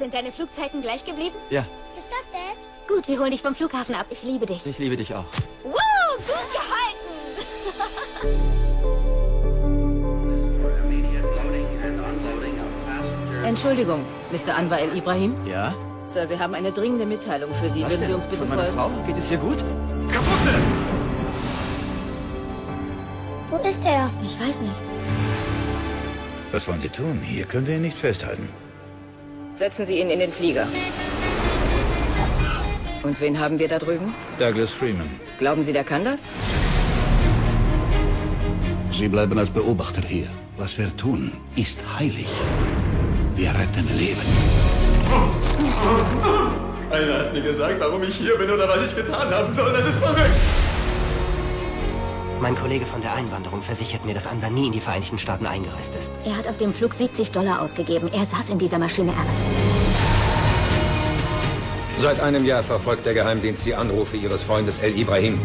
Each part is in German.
Sind deine Flugzeiten gleich geblieben? Ja, Ist das Dad? Gut, wir holen dich vom Flughafen ab. Ich liebe dich. ich liebe dich auch. Wow, gut gehalten! Entschuldigung, Mr. Anwar El Ibrahim. Ja? Sir, wir haben eine dringende Mitteilung für Sie. Was Würden Sie denn? uns bitte Von meiner folgen? Frau? Geht es ihr gut? Wo ist er? Ich weiß nicht. Was wollen Sie tun? Hier können wir ihn nicht festhalten. Setzen Sie ihn in den Flieger. Und wen haben wir da drüben? Douglas Freeman. Glauben Sie, der kann das? Sie bleiben als Beobachter hier. Was wir tun, ist heilig. Wir retten Leben. Einer hat mir gesagt, warum ich hier bin oder was ich getan haben soll. Das ist verrückt. Mein Kollege von der Einwanderung versichert mir, dass Anwar nie in die Vereinigten Staaten eingereist ist. Er hat auf dem Flug 70 Dollar ausgegeben. Er saß in dieser Maschine, Alan. Seit einem Jahr verfolgt der Geheimdienst die Anrufe Ihres Freundes El Ibrahim.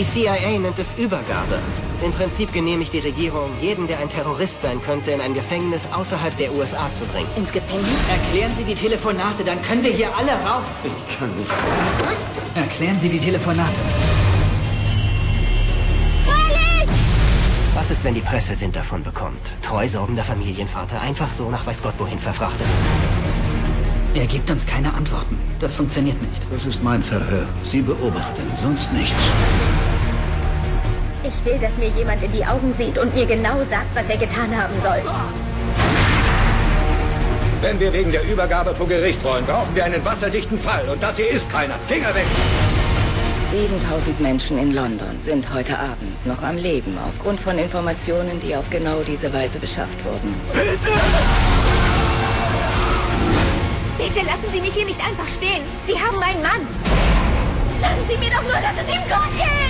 Die CIA nennt es Übergabe. Im Prinzip genehmigt die Regierung, jeden, der ein Terrorist sein könnte, in ein Gefängnis außerhalb der USA zu bringen. Ins Gefängnis? Erklären Sie die Telefonate, dann können wir hier alle raus. Ich kann nicht. Erklären Sie die Telefonate. Was ist, wenn die Presse Wind davon bekommt? Treu sorgender Familienvater, einfach so nach weiß Gott wohin verfrachtet. Er gibt uns keine Antworten. Das funktioniert nicht. Das ist mein Verhör. Sie beobachten, sonst nichts. Ich will, dass mir jemand in die Augen sieht und mir genau sagt, was er getan haben soll. Wenn wir wegen der Übergabe vor Gericht wollen, brauchen wir einen wasserdichten Fall. Und das hier ist keiner. Finger weg! 7000 Menschen in London sind heute Abend noch am Leben aufgrund von Informationen, die auf genau diese Weise beschafft wurden. Bitte lassen Sie mich hier nicht einfach stehen. Sie haben meinen Mann. Sagen Sie mir doch nur, dass es ihm gut geht.